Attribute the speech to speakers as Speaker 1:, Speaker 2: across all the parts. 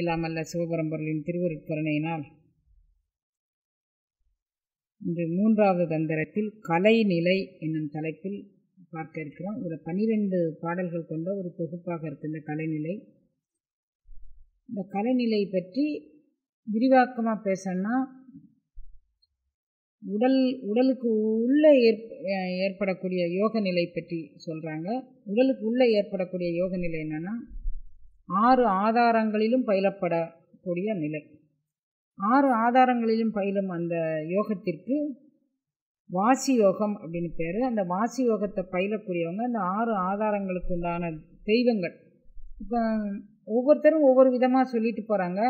Speaker 1: இல்லாமல்ல சிவபரம்பொருளின் திருவருட்கருணையினால். இன்று மூன்றாவது தந்திரத்தில் கலைநிலை என்னும் தலைப்பில் பார்க்க இருக்கிறோம். இதில் பன்னிரெண்டு பாடல்கள் கொண்ட ஒரு தொகுப்பாக இருக்கு இந்த கலைநிலை. இந்த கலைநிலை பற்றி விரிவாக்கமாக பேசணும்னா உடல் உடலுக்கு உள்ளே ஏற் ஏற்படக்கூடிய யோக நிலை பற்றி சொல்கிறாங்க உடலுக்கு உள்ளே ஏற்படக்கூடிய யோக நிலை என்னென்னா ஆறு ஆதாரங்களிலும் பயிலப்படக்கூடிய நிலை. ஆறு ஆதாரங்களிலும் பயிலும் அந்த யோகத்திற்கு வாசி யோகம் அப்படின்னு பேர். அந்த வாசி யோகத்தை பயிலக்கூடியவங்க அந்த ஆறு ஆதாரங்களுக்கு உண்டான தெய்வங்கள். இப்போ ஒவ்வொருத்தரும் ஒவ்வொரு விதமாக சொல்லிட்டு போகிறாங்க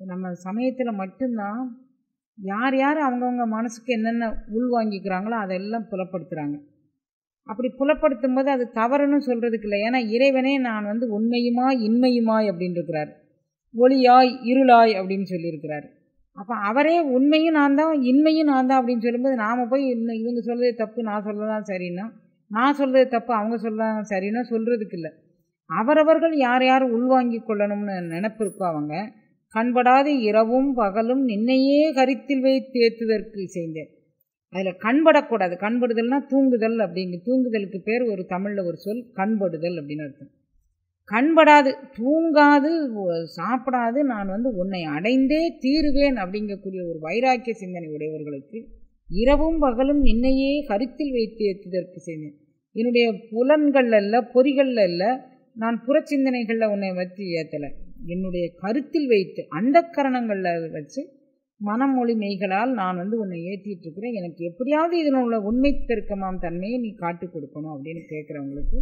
Speaker 1: நம்ம சமயத்தில் மட்டும்தான் யார் யார் அவங்கவுங்க மனசுக்கு என்னென்ன உள்வாங்கிக்கிறாங்களோ அதெல்லாம் புலப்படுத்துகிறாங்க அப்படி புலப்படுத்தும் போது அது தவறுன்னு சொல்கிறதுக்கு இல்லை. ஏன்னா இறைவனே நான் வந்து உண்மையுமா இன்மையுமாய் அப்படின்னு இருக்கிறார் ஒளியாய் இருளாய் அப்படின்னு சொல்லியிருக்கிறார். அப்போ அவரே உண்மையும் நான் தான் இன்மையும் நான் தான் அப்படின்னு சொல்லும்போது நாம் போய் இன்னும் இவங்க சொல்கிறது தப்பு நான் சொல்லதான் சரின்னா நான் சொல்கிறது தப்பு அவங்க சொல்லதான் சரின்னா சொல்கிறதுக்கு இல்லை. அவரவர்கள் யார் யார் உள்வாங்கி கொள்ளணும்னு நினப்பு இருக்கோ அவங்க கண்படாத இரவும் பகலும் நின்னையே கருத்தில் வைத்து ஏற்றுதற்கு செய்தேன் அதில் கண்படக்கூடாது. கண்படுதல்னா தூங்குதல் அப்படிங்க தூங்குதலுக்கு பேர் ஒரு தமிழில் ஒரு சொல் கண்படுதல் அப்படின்னு அர்த்தம். கண்படாது தூங்காது சாப்பிடாது நான் வந்து உன்னை அடைந்தே தீருவேன் அப்படிங்கக்கூடிய ஒரு வைராக்கிய சிந்தனை உடையவர்களுக்கு இரவும் பகலும் நின்னையே கருத்தில் வைத்து ஏற்றுதற்கு செய்தேன் என்னுடைய புலன்களில் அல்ல பொறிகள் நான் புறச்சிந்தனைகளில் உன்னை வச்சு ஏற்றலை என்னுடைய கருத்தில் வைத்து அந்த கரணங்களில் வச்சு மனமொழி மெய்களால் நான் வந்து உன்னை ஏற்றிட்டு இருக்கிறேன் எனக்கு எப்படியாவது இதில் உள்ள உண்மை பெருக்கமாம் தன்மையை நீ காட்டி கொடுக்கணும் அப்படின்னு கேட்குறவங்களுக்கு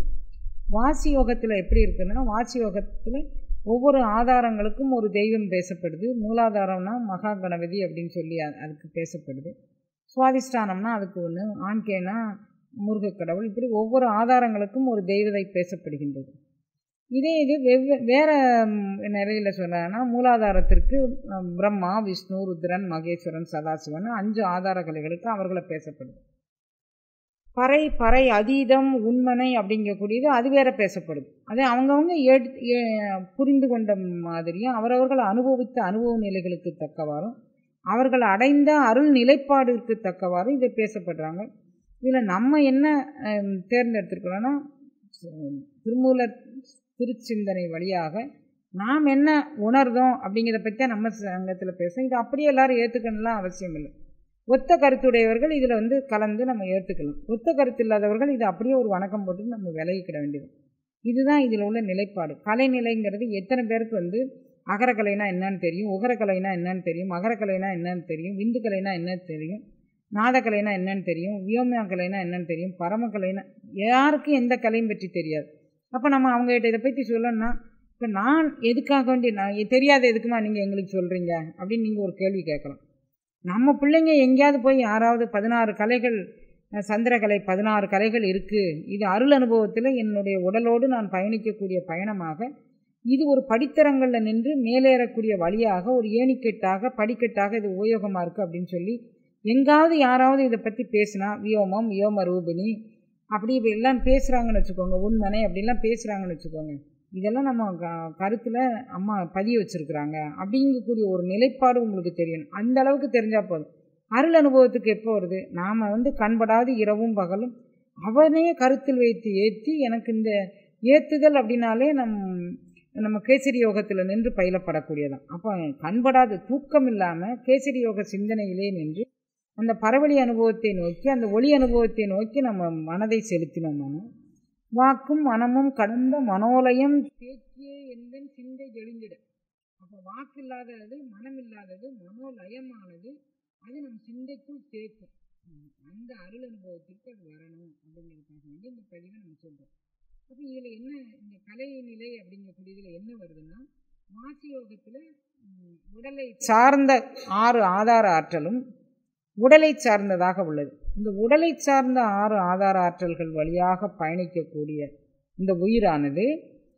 Speaker 1: வாசி யோகத்தில் எப்படி இருக்குன்னா வாசி யோகத்தில் ஒவ்வொரு ஆதாரங்களுக்கும் ஒரு தெய்வம் பேசப்படுது. மூலாதாரம்னா மகா கணபதி அப்படின்னு சொல்லி அதுக்கு பேசப்படுது. சுவாதிஷ்டானம்னா அதுக்கு ஒன்று ஆண்கேனா முருகக்கடவுள் இப்படி ஒவ்வொரு ஆதாரங்களுக்கும் ஒரு தெய்வதை பேசப்படுகின்றது. இதே இது வெவ்வே வேறு நிறையில் சொன்னாங்கன்னா மூலாதாரத்திற்கு பிரம்மா விஷ்ணு ருத்ரன் மகேஸ்வரன் சதாசிவன் அஞ்சு ஆதார கலைகளுக்கு அவர்களை பேசப்படுது. பறை பறை அதீதம் உண்மனை அப்படிங்கக்கூடியது அது வேற பேசப்படுது. அதே அவங்கவுங்க புரிந்து கொண்ட மாதிரியும் அவரவர்கள் அனுபவித்த அனுபவ நிலைகளுக்கு தக்கவாறும் அவர்கள் அடைந்த அருள் நிலைப்பாடுக்கு தக்கவாறும் இதை பேசப்படுறாங்க. இதில் நம்ம என்ன தேர்ந்தெடுத்துருக்கிறோன்னா திருமூலர் திருச்சிந்தனை வழியாக நாம் என்ன உணர்ந்தோம் அப்படிங்கிறத பற்றி நம்ம சங்கத்தில் பேசுகிறோம் இது அப்படியே எல்லோரும் ஏற்றுக்கணும்லாம் அவசியம் இல்லை. ஒத்த கருத்துடையவர்கள் இதில் வந்து கலந்து நம்ம ஏற்றுக்கலாம் ஒத்த கருத்து இல்லாதவர்கள் இது அப்படியே ஒரு வணக்கம் போட்டு நம்ம விலகிக்கிட வேண்டியது. இதுதான் இதில் உள்ள நிலைப்பாடு. கலைநிலைங்கிறது எத்தனை பேருக்கு வந்து அகரக்கலைனா என்னன்னு தெரியும் உகரக்கலைனா என்னன்னு தெரியும் மகரக்கலைனா என்னன்னு தெரியும் விந்துக்கலைனா என்னன்னு தெரியும் நாதக்கலைனா என்னன்னு தெரியும் வியோமியா கலைனா என்னன்னு தெரியும் பரமக்கலைனா யாருக்கும் எந்த கலையும் பற்றி தெரியாது. அப்போ நம்ம அவங்ககிட்ட இதை பற்றி சொல்லணும்னா இப்போ நான் எதுக்காக வேண்டி நான் தெரியாத எதுக்குமா நீங்கள் எங்களுக்கு சொல்கிறீங்க அப்படின்னு நீங்கள் ஒரு கேள்வி கேட்கலாம். நம்ம பிள்ளைங்க எங்கேயாவது போய் யாராவது பதினாறு கலைகள் சந்திரகலை பதினாறு கலைகள் இருக்குது இது அருள் அனுபவத்தில் என்னுடைய உடலோடு நான் பயணிக்கக்கூடிய பயணமாக இது ஒரு படித்தரங்களில் நின்று மேலேறக்கூடிய வழியாக ஒரு ஏணிக்கெட்டாக படிக்கட்டாக இது உபயோகமாக இருக்குது அப்படின்னு சொல்லி எங்காவது யாராவது இதை பற்றி பேசினா வியோமம் வியோம ரூபினி அப்படி இப்போ எல்லாம் பேசுகிறாங்கன்னு வச்சுக்கோங்க உண்மனை அப்படிலாம் பேசுகிறாங்கன்னு வச்சுக்கோங்க. இதெல்லாம் நம்ம க கருத்தில் அம்மா பதிய வச்சுருக்குறாங்க. அப்படிங்கக்கூடிய ஒரு நிலைப்பாடு உங்களுக்கு தெரியணும். அந்த அளவுக்கு தெரிஞ்சால் போதும். அருள் அனுபவத்துக்கு எப்போ வருது? நாம் வந்து கண்படாது இரவும் பகலும் அவனே கருத்தில் வைத்து ஏற்றி எனக்கு இந்த ஏற்றுதல் அப்படின்னாலே நம் நம்ம கேசரி யோகத்தில் நின்று பயிலப்படக்கூடியதான். அப்போ கண்படாத தூக்கம் இல்லாமல் கேசரி யோக சிந்தனையிலே நின்று அந்த பரவழி அனுபவத்தை நோக்கி அந்த ஒளி அனுபவத்தை நோக்கி நம்ம மனதை செலுத்தினோம்னா வாக்கும் மனமும் கடந்த மனோலயம் தேக்கியே என்பன் சிந்தை எழுந்திட அப்போ வாக்கு இல்லாதது மனம் இல்லாதது மனோலயமானது அது நம் சிந்தைக்குள் தேக்கும். அந்த அருள் அனுபவத்திற்கு அது வரணும் அப்படிங்கிறதுக்காக வந்து இந்த பதிவை நம்ம சொல்கிறோம் அப்போ இதில் என்ன இந்த கலை நிலை அப்படிங்கக்கூடியதில் என்ன வருதுன்னா வாசி யோகத்தில் உடலை சார்ந்த ஆறு ஆதார ஆற்றலும் உடலை சார்ந்ததாக உள்ளது. இந்த உடலை சார்ந்த ஆறு ஆதார ஆற்றல்கள் வழியாக பயணிக்கக்கூடிய இந்த உயிரானது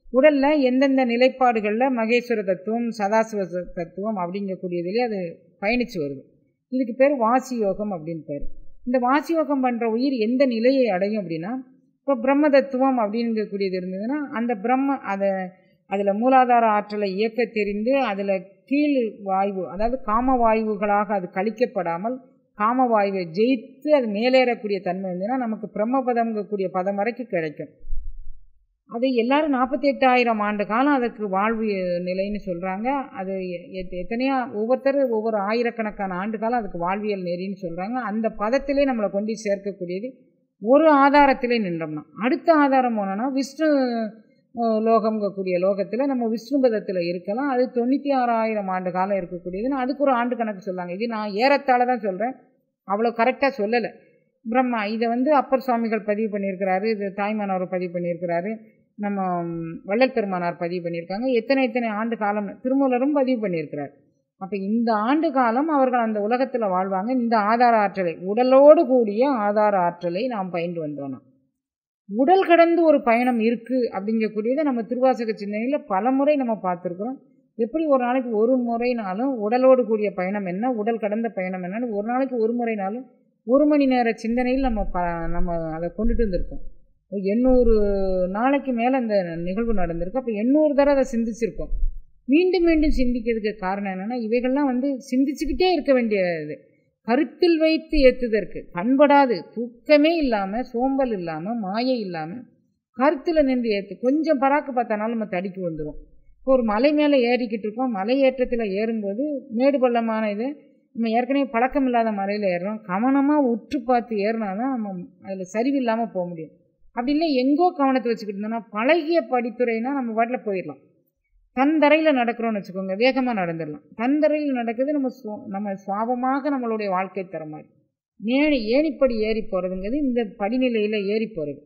Speaker 1: உடலில் எந்தெந்த நிலைப்பாடுகளில் மகேஸ்வர தத்துவம் சதாசிவ தத்துவம் அப்படிங்கக்கூடியதிலே அது பயணித்து வருது. இதுக்கு பேர் வாசி யோகம் அப்படின்னு பேர். இந்த வாசி யோகம் பண்ணுற உயிர் எந்த நிலையை அடையும் அப்படின்னா இப்போ பிரம்ம தத்துவம் அப்படிங்கக்கூடியது இருந்ததுன்னா அந்த பிரம்ம அதை அதில் மூலாதார ஆற்றலை இயக்க தெரிந்து அதில் கீழ் வாயு அதாவது காம வாயுகளாக அது கழிக்கப்படாமல் காம வாயுவை ஜெயித்து அது மேலேறக்கூடிய தன்மை இருந்ததுன்னா நமக்கு பிரம்மபதம்ங்கக்கூடிய பதம் வரைக்கும் கிடைக்கும். அது எல்லாரும் நாற்பத்தி எட்டாயிரம் ஆண்டு காலம் அதுக்கு வாழ்வு நிலைன்னு சொல்கிறாங்க அது எத்தனையோ ஒவ்வொருத்தர் ஒவ்வொரு ஆயிரக்கணக்கான ஆண்டு காலம் அதுக்கு வாழ்வியல் நெறின்னு சொல்கிறாங்க அந்த பதத்திலே நம்மளை கொண்டு சேர்க்கக்கூடியது ஒரு ஆதாரத்திலே நின்றோம்னா. அடுத்த ஆதாரம் போனோன்னா விஷ்ணு லோகம்ங்கக்கூடிய லோகத்தில் நம்ம விஷ்ணுபதத்தில் இருக்கலாம். அது தொண்ணூற்றி ஆறாயிரம் ஆண்டு காலம் இருக்கக்கூடியதுன்னு அதுக்கு ஒரு ஆண்டு கணக்கு சொல்லாங்க இது நான் ஏறத்தாழ தான் சொல்கிறேன் அவ்வளோ கரெக்டாக சொல்லலை. பிரம்மா இதை வந்து அப்பர் சுவாமிகள் பதிவு பண்ணியிருக்கிறாரு இது தாய்மானவர் பதிவு பண்ணியிருக்கிறாரு நம்ம வள்ளல் பெருமானார் பதிவு பண்ணியிருக்காங்க. எத்தனை எத்தனை ஆண்டு காலம் திருமூலரும் பதிவு பண்ணியிருக்கிறார். அப்போ இந்த ஆண்டு காலம் அவர்கள் அந்த உலகத்தில் வாழ்வாங்க. இந்த ஆதார ஆற்றலை உடலோடு கூடிய ஆதார ஆற்றலை நாம் பயின்று வந்தோம்னா. உடல் கடந்து ஒரு பயணம் இருக்குது அப்படிங்கக்கூடியதை நம்ம திருவாசக சிந்தனையில் பல முறை நம்ம பார்த்துருக்குறோம். எப்படி ஒரு நாளைக்கு ஒரு முறைனாலும் உடலோடு கூடிய பயணம் என்ன உடல் கடந்த பயணம் என்னன்னு ஒரு நாளைக்கு ஒரு முறைனாலும் ஒரு மணி நேர சிந்தனையில் நம்ம ப நம்ம அதை கொண்டுட்டு வந்திருக்கோம் எண்ணூறு நாளைக்கு மேலே அந்த நிகழ்வு நடந்திருக்கு. அப்போ எண்ணூறு தடவை அதை சிந்திச்சிருக்கோம் மீண்டும் மீண்டும் சிந்திக்கிறதுக்கு காரணம் என்னென்னா இவைகள்லாம் வந்து சிந்திச்சுக்கிட்டே இருக்க வேண்டியது. கருத்தில் வைத்து ஏற்றுதற்கு. பண்படாது. தூக்கமே இல்லாமல் சோம்பல் இல்லாமல் மாயை இல்லாமல் கருத்தில் நின்று ஏற்று கொஞ்சம் பராக்கு பார்த்தானாலும் நம்ம தடிக்கு வந்துடும் இப்போ ஒரு மலை மேலே ஏறிக்கிட்டு இருக்கோம் மலை ஏற்றத்தில் ஏறும்போது மேடு பள்ளமான இது நம்ம ஏற்கனவே பழக்கம் இல்லாத மலையில் ஏறுறோம். கவனமாக உற்று பார்த்து ஏறினா தான் நம்ம அதில் சரிவில்லாமல் போக முடியும். அப்படி இல்லை எங்கோ கவனத்தை வச்சுக்கிட்டு இருந்தோம்னா பழகிய படித்துறைனா நம்ம பாட்டில் போயிடலாம். தந்தரையில் நடக்கிறோன்னு வச்சுக்கோங்க வேகமாக நடந்துடலாம். தந்தரையில் நடக்கிறது நம்ம நம்ம சுவாபமாக நம்மளுடைய வாழ்க்கை தர மாதிரி ஏணி ஏணிப்படி ஏறி போகிறதுங்கிறது இந்த படிநிலையில் ஏறி போகிறது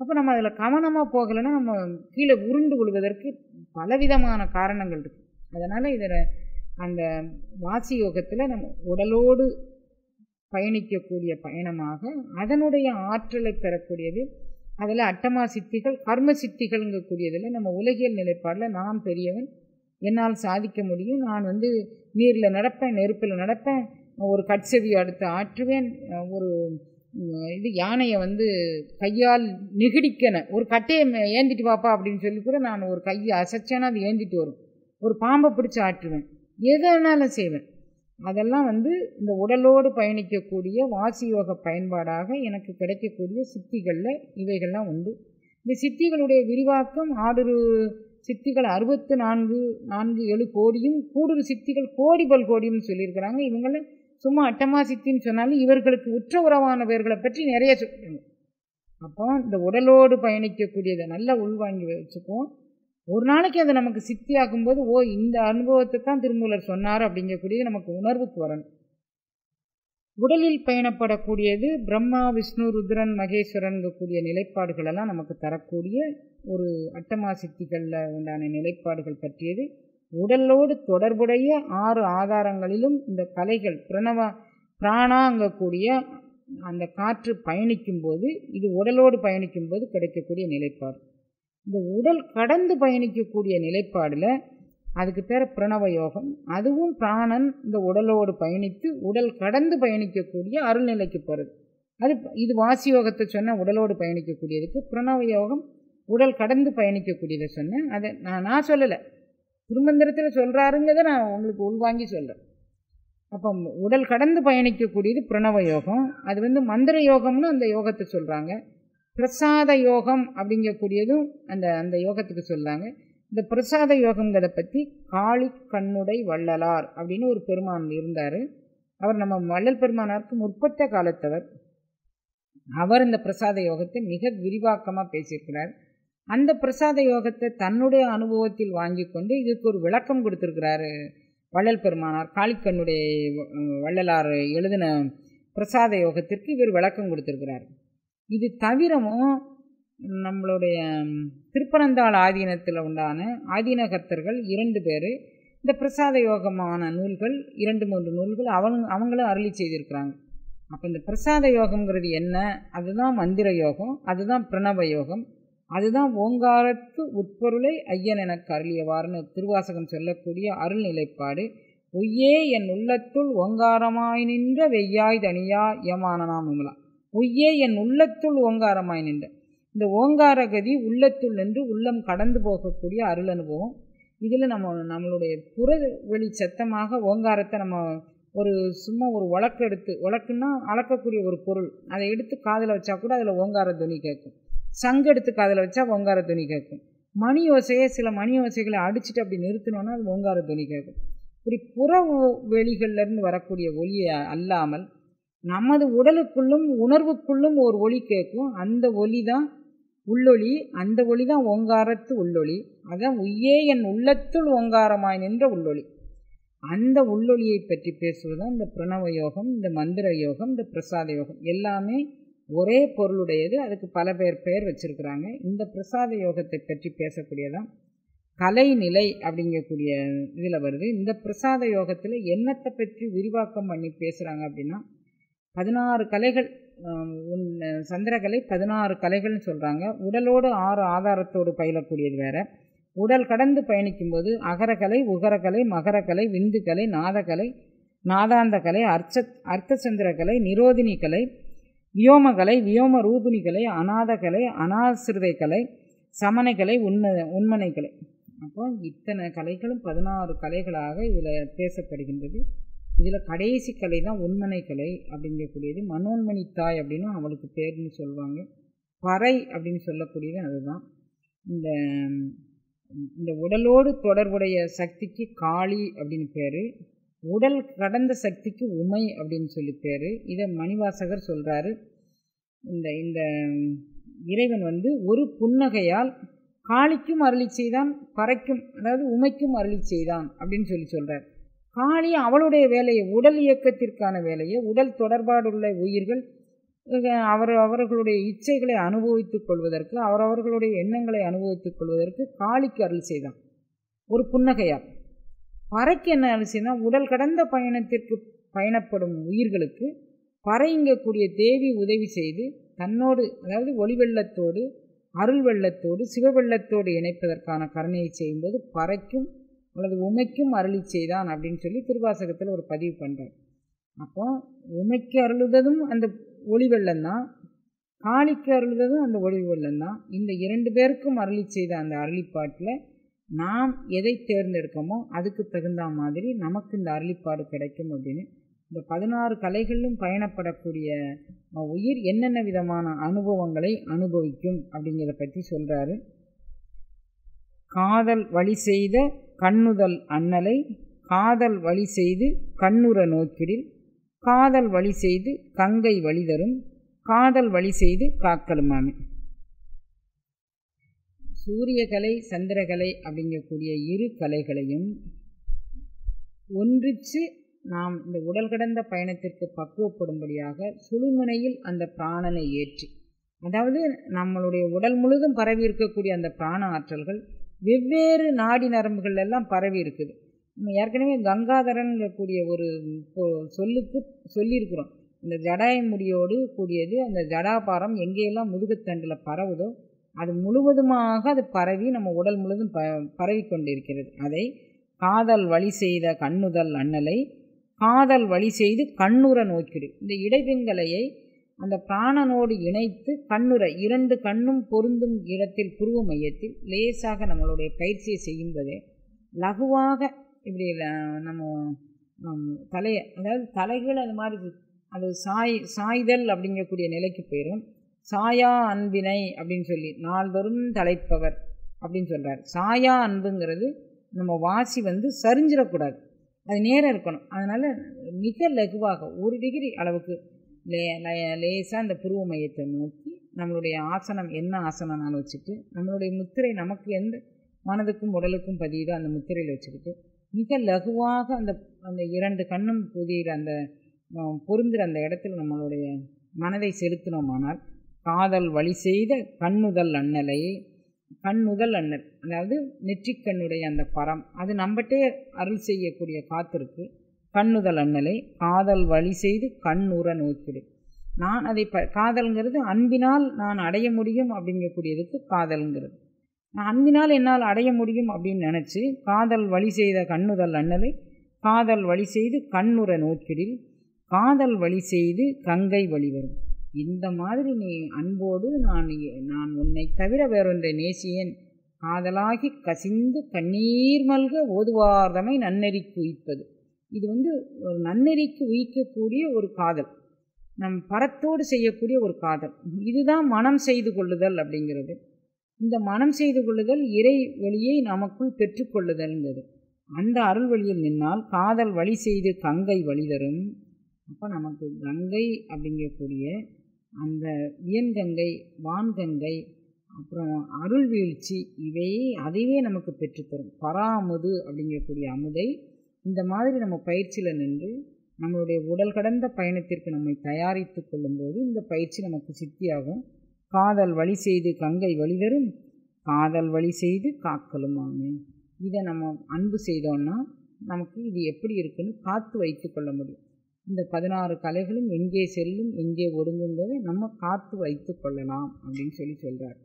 Speaker 1: அப்போ நம்ம அதில் கவனமாக போகலைன்னா நம்ம கீழே உருண்டு விழுவதற்கு பலவிதமான காரணங்கள் இருக்குது அதனால் இதில் அந்த வாசி யோகத்தில் நம்ம உடலோடு பயணிக்கக்கூடிய பயணமாக அதனுடைய ஆற்றலை பெறக்கூடியது அதில் அட்டமா சித்திகள் கர்ம சித்திகள்ங்கக்கூடியதில் நம்ம உலகியல் நிலைப்பாடில் நான் பெரியவன் என்னால் சாதிக்க முடியும் நான் வந்து நீரில் நடப்பேன் நெருப்பில் நடப்பேன் ஒரு கட்செவி அடுத்து ஆற்றுவேன் ஒரு இது யானையை வந்து கையால் நெகிடிக்கன ஒரு கட்டையை ஏந்திட்டு வாப்பா அப்படின்னு சொல்லி கூட நான் ஒரு கையை அசைச்சேன்னா அது ஏந்திட்டு வரும். ஒரு பாம்பை பிடிச்சி ஆற்றுவேன். எதனாலும் செய்வேன். அதெல்லாம் வந்து இந்த உடலோடு பயணிக்கக்கூடிய வாசியோக பயன்பாடாக எனக்கு கிடைக்கக்கூடிய சித்திகளில் இவைகள்லாம் உண்டு. இந்த சித்திகளுடைய விரிவாக்கம் ஆடுரு சித்திகள் அறுபத்து நான்கு நான்கு ஏழு கோடியும் கூடுரு சித்திகள் கோடி பல் கோடியும் சொல்லியிருக்கிறாங்க. இவங்கள சும்மா அட்டமா சித்தின்னு சொன்னாலும் இவர்களுக்கு உற்ற உறவானவர்களை பற்றி நிறைய சொல்லுங்க அப்போ இந்த உடலோடு பயணிக்கக்கூடியதை நல்லா உள்வாங்கி வச்சுக்குவோம். ஒரு நாளைக்கு அதை நமக்கு சித்தி ஆக்கும்போது ஓ இந்த அனுபவத்தை தான் திருமூலர் சொன்னார் அப்படிங்கக்கூடியது நமக்கு உணர்வுக்கு வரணும். உடலில் பயணப்படக்கூடியது பிரம்மா விஷ்ணு ருத்ரன் மகேஸ்வரன் கூடிய நிலைப்பாடுகளெல்லாம் நமக்கு தரக்கூடிய ஒரு அட்டமா சித்திகளில் உண்டான நிலைப்பாடுகள் பற்றியது. உடலோடு தொடர்புடைய ஆறு ஆதாரங்களிலும் இந்த கலைகள் பிரணவ பிராணாங்கக்கூடிய அந்த காற்று பயணிக்கும் போது இது உடலோடு பயணிக்கும் போது கிடைக்கக்கூடிய நிலைப்பாடு. இந்த உடல் கடந்து பயணிக்கக்கூடிய நிலைப்பாடில் அதுக்கு பேர் பிரணவ யோகம் அதுவும் பிராணன் இந்த உடலோடு பயணித்து உடல் கடந்து பயணிக்கக்கூடிய அருள்நிலைக்கு போகிறது அது இது வாசி யோகத்தை சொன்ன உடலோடு பயணிக்கக்கூடியதுக்கு பிரணவ யோகம் உடல் கடந்து பயணிக்கக்கூடியதை சொன்னேன் அதை நான் நான் சொல்லலை. திருமந்திரத்தில் சொல்கிறாருங்கிறத நான் உங்களுக்கு உள்வாங்கி சொல்கிறேன் அப்போ உடல் கடந்து பயணிக்கக்கூடியது பிரணவ யோகம் அது வந்து மந்திர யோகம்னு அந்த யோகத்தை சொல்கிறாங்க பிரசாத யோகம் அப்படிங்கக்கூடியதும் அந்த அந்த யோகத்துக்கு சொல்லாங்க இந்த பிரசாத யோகங்கிறத பற்றி காளி கண்ணுடை வள்ளலார் அப்படின்னு ஒரு பெருமான் இருந்தார். அவர் நம்ம வள்ளல் பெருமானாருக்கு முற்பட்ட காலத்தவர். அவர் இந்த பிரசாத யோகத்தை மிக விரிவாக்கமாக பேசியிருக்கிறார். அந்த பிரசாத யோகத்தை தன்னுடைய அனுபவத்தில் வாங்கி கொண்டு இதுக்கு ஒரு விளக்கம் கொடுத்துருக்கிறாரு வள்ளல் பெருமானார். காளிக்கண்ணுடைய வள்ளலார் எழுதின பிரசாத யோகத்திற்கு இவர் விளக்கம் கொடுத்துருக்கிறார். இது தவிரவும் நம்மளுடைய திருப்பனந்தாள் ஆதீனத்தில் உண்டான ஆதீனகர்த்தர்கள் இரண்டு பேர் இந்த பிரசாத யோகமான நூல்கள் இரண்டு மூன்று நூல்கள் அவங்க அவங்களும் அருளி செய்திருக்கிறாங்க. அப்போ இந்த பிரசாத யோகம்ங்கிறது என்ன? அதுதான் மந்திர யோகம் அதுதான் பிரணவ யோகம் அதுதான் ஓங்காரத்து உட்பொருளை ஐயன் எனக்கு அருளியவாருன்னு திருவாசகம் சொல்லக்கூடிய அருள் நிலைப்பாடு. ஒய்யே என் உள்ளத்துள் ஓங்காரமாய் நின்ற வெய்யாய் தனியா யமானனாம் விமலா. உய்யே என் உள்ளத்துள் ஓங்காரமாய் நின்ற. இந்த ஓங்கார கதி உள்ளத்துள் நின்று உள்ளம் கடந்து போகக்கூடிய அருள் அனுபவம். இதில் நம்ம நம்மளுடைய புற வெளி சத்தமாக ஓங்காரத்தை நம்ம ஒரு சும்மா ஒரு உலக்கு எடுத்து உலக்குன்னா அளக்கக்கூடிய ஒரு பொருள். அதை எடுத்து காதில் வச்சா கூட அதில் ஓங்கார துணி கேட்கும். சங்கு எடுத்து காதில் வச்சா ஓங்கார துணி கேட்கும். மணி ஓசையை சில மணி ஓசைகளை அடிச்சுட்டு அப்படி நிறுத்தினோன்னா அது ஓங்கார துணி கேட்கும். இப்படி புற வெளிகள்லேருந்து வரக்கூடிய ஒளியை அல்லாமல் நமது உடலுக்குள்ளும் உணர்வுக்குள்ளும் ஒரு ஒளி கேட்கும். அந்த ஒளி தான் உள்ளொளி. அந்த ஒளி தான் ஓங்காரத்து உள்ளொளி. அதான் உய்யே என் உள்ளத்துள் ஓங்காரமாய் நின்ற உள்ளொளி. அந்த உள்ளொளியை பற்றி பேசுவதுதான் இந்த பிரணவ யோகம் இந்த மந்திர யோகம் இந்த பிரசாத யோகம். எல்லாமே ஒரே பொருளுடையது. அதுக்கு பல பேர் பெயர் வச்சுருக்குறாங்க. இந்த பிரசாத யோகத்தை பற்றி பேசக்கூடியதான் கலைநிலை அப்படிங்கக்கூடிய இதில் வருது. இந்த பிரசாத யோகத்தில் என்னத்தை பற்றி விரிவாக்கம் பண்ணி பேசுகிறாங்க அப்படின்னா பதினாறு கலைகள் சந்திரகலை பதினாறு கலைகள்னு சொல்கிறாங்க உடலோடு ஆறு ஆதாரத்தோடு பயிலக்கூடியது வேற. உடல் கடந்து பயணிக்கும்போது அகரக்கலை உகரக்கலை மகரக்கலை விந்துக்கலை நாதக்கலை நாதாந்த கலை அர்ச்ச அர்த்தச்சந்திர கலை நிரோதினி கலை வியோமகலை வியோம ரூபிணி கலை அநாத கலை அனாசிரிதை கலை சமண கலை உண்ம உண்மனை அப்போ இத்தனை கலைகளும் பதினாறு கலைகளாக இதில் பேசப்படுகின்றது. இதில் கடைசி கலை தான் உண்மனை கலை அப்படிங்கக்கூடியது. மனோன்மணி தாய் அப்படின்னு அவளுக்கு பேர்னு சொல்லுவாங்க பறை அப்படின்னு சொல்லக்கூடியது அதுதான். இந்த இந்த உடலோடு தொடர்புடைய சக்திக்கு காளி அப்படின்னு பேர். உடல் கடந்த சக்திக்கு உமை அப்படின்னு சொல்லி பேர். இதை மணிவாசகர் சொல்கிறாரு இந்த இந்த இறைவன் வந்து ஒரு புன்னகையால் காளிக்கும் அருளி செய்தான் பறைக்கும் அதாவது உமைக்கும் அருளி செய்தான் அப்படின்னு சொல்லி சொல்கிறார் காளி அவளுடைய வேலையை உடல் இயக்கத்திற்கான வேலையை உடல் தொடர்பாடுள்ள உயிர்கள் அவர் அவர்களுடைய இச்சைகளை அனுபவித்துக் கொள்வதற்கு அவரவர்களுடைய எண்ணங்களை அனுபவித்துக் கொள்வதற்கு காளிக்கு அருள் செய்தான். ஒரு புன்னகையார் பறைக்கு என்ன அருள் செய்தால் உடல் கடந்த பயணத்திற்கு பயணப்படும் உயிர்களுக்கு பறைங்கக்கூடிய தேவி உதவி செய்து தன்னோடு அதாவது ஒளி வெள்ளத்தோடு அருள் வெள்ளத்தோடு சிவவெள்ளத்தோடு இணைப்பதற்கான கருணையை செய்யும்போது பறைக்கும் அல்லது உமைக்கும் அருளி செய்தான் அப்படின்னு சொல்லி திருவாசகத்தில் ஒரு பதிவு பண்ணுறார் அப்போ உமைக்கு அருளுவதும் அந்த ஒளி வெள்ளம் தான் காளிக்கு அருளுவதும் அந்த ஒளி வெள்ளம் தான் இந்த இரண்டு பேருக்கும் அருளி செய்த அந்த அருளிப்பாட்டில் நாம் எதை தேர்ந்தெடுக்கமோ அதுக்கு தகுந்த மாதிரி நமக்கு இந்த அருளிப்பாடு கிடைக்கும் அப்படின்னு. இந்த பதினாறு கலைகளிலும் பயணப்படக்கூடிய உயிர் என்னென்ன விதமான அனுபவங்களை அனுபவிக்கும் அப்படிங்கிறத பற்றி சொல்கிறாரு காதல் வழி செய்த கண்ணுதல் அண்ணலை காதல் வழி செய்து கண்ணுற நோக்கிடில் காதல் வழி செய்து கங்கை வழி தரும் காதல் வழி செய்து காக்கலுமாமே சூரியகலை சந்திரகலை அப்படிங்கக்கூடிய இரு கலைகளையும் ஒன்றிச்சு நாம் இந்த உடல் கடந்த பயணத்திற்கு பக்குவப்படும்படியாக சுழுமுனையில் அந்த பிராணனை ஏற்றி அதாவது நம்மளுடைய உடல் முழுதும் பரவி இருக்கக்கூடிய அந்த பிராண ஆற்றல்கள் வெவ்வேறு நாடி நரம்புகள் எல்லாம் பரவி இருக்குது. நம்ம ஏற்கனவே கங்காதரன்கக்கூடிய ஒரு சொல்லுக்கு சொல்லியிருக்கிறோம். இந்த ஜடாய முடியோடு கூடியது அந்த ஜடாபாரம் எங்கேயெல்லாம் முதுகுத்தண்டில் பரவுதோ அது முழுவதுமாக அது பரவி நம்ம உடல் முழுதும் ப பரவி கொண்டிருக்கிறது அதை காதல் வழி செய்த கண்ணுதல் அண்ணலை காதல் வழி செய்து கண்ணுற நோக்கிடு. இந்த இடைவெங்கலையை அந்த பிராணனோடு இணைத்து கண்ணுரை இரண்டு கண்ணும் பொருந்தும் இடத்தில் புருவ மையத்தில் லேசாக நம்மளுடைய பயிற்சியை செய்யும்போதே லகுவாக இப்படி நம்ம தலையை அதாவது தலைகள் அது மாதிரி அது சாய் சாய்தல் அப்படிங்கக்கூடிய நிலைக்கு போயிடும் சாயா அன்பினை அப்படின்னு சொல்லி நாள்தோறும் தலைப்பவர் அப்படின்னு சொல்கிறார் சாயா அன்புங்கிறது நம்ம வாசி வந்து சரிஞ்சிடக்கூடாது. அது நேரம் இருக்கணும். அதனால் மிக லகுவாக ஒரு டிகிரி அளவுக்கு லே லேசாக அந்த புருவ மையத்தை நோக்கி நம்மளுடைய ஆசனம் என்ன ஆசனம்னாலும் வச்சுட்டு நம்மளுடைய முத்திரை நமக்கு எந்த மனதுக்கும் உடலுக்கும் பதியுதோ அந்த முத்திரையில் வச்சுக்கிட்டு மிக லகுவாக அந்த அந்த இரண்டு கண்ணும் புதியிற அந்த பொருந்துகிற அந்த இடத்துல நம்மளுடைய மனதை செலுத்தினோமானால் காதல் வழி செய்த கண்ணுதல் அண்ணலை கண்ணுதல் அண்ணல் அதாவது நெற்றிக்கண்ணுடைய அந்த பரம் அது நம்மகிட்டே அருள் செய்யக்கூடிய காத்திருக்கு. கண்ணுதல் அண்ணலை காதல் வழி செய்து கண்ணுற நோக்கிடு நான் அதை ப காதல்ங்கிறது அன்பினால் நான் அடைய முடியும் அப்படிங்கக்கூடியதுக்கு காதல்ங்கிறது. நான் அன்பினால் என்னால் அடைய முடியும் அப்படின்னு நினச்சி காதல் வழி செய்த கண்ணுதல் அண்ணலை காதல் வழி செய்து கண்ணுற நோக்கிடில் காதல் வழி செய்து கங்கை வழி வரும். இந்த மாதிரி நீ அன்போடு நான் நான் உன்னை தவிர வேறொன்றை நேசியேன். காதலாகி கசிந்து கண்ணீர் மல்க ஓதுவார்தமை நன்னெறிக்கு குவிப்பது. இது வந்து ஒரு நன்னெறிக்கு உயிக்கக்கூடிய ஒரு காதல். நம் பரத்தோடு செய்யக்கூடிய ஒரு காதல். இதுதான் மனம் செய்து கொள்ளுதல் அப்படிங்கிறது. இந்த மனம் செய்து கொள்ளுதல் இறை வழியை நமக்குள் பெற்றுக்கொள்ளுதல்ங்கிறது. அந்த அருள் வழியில் நின்னால் காதல் வழி செய்து கங்கை வழி தரும். அப்போ நமக்கு கங்கை அப்படிங்கக்கூடிய அந்த வியன்கங்கை வான்கங்கை அப்புறம் அருள் வீழ்ச்சி இவை அதையே நமக்கு பெற்றுத்தரும். பராமுது அப்படிங்கக்கூடிய அமுதை இந்த மாதிரி நம்ம பயிற்சியில் நின்று நம்மளுடைய உடல் கடந்த பயணத்திற்கு நம்மை தயாரித்து கொள்ளும்போது இந்த பயிற்சி நமக்கு சித்தியாகும். காதல் வழி செய்து கங்கை வழிதரும் காதல் வழி செய்து காக்கலுமாமே இதை நம்ம அன்பு செய்தோன்னா நமக்கு இது எப்படி இருக்குன்னு காத்து வைத்து கொள்ள முடியும். இந்த பதினாறு கலைகளும் எங்கே செல்லும் எங்கே ஒடுங்குங்கிறதை நம்ம காத்து வைத்து கொள்ளலாம் அப்படின்னு சொல்லி சொல்கிறார்